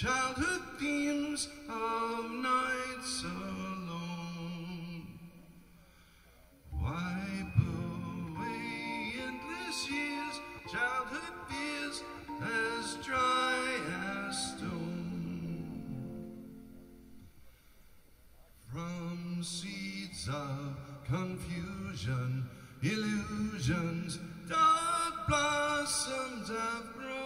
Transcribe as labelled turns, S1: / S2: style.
S1: childhood themes of nights alone. Wipe away endless years, childhood fears as dry as stone. From seeds of confusion, illusions, dark blossoms have grown.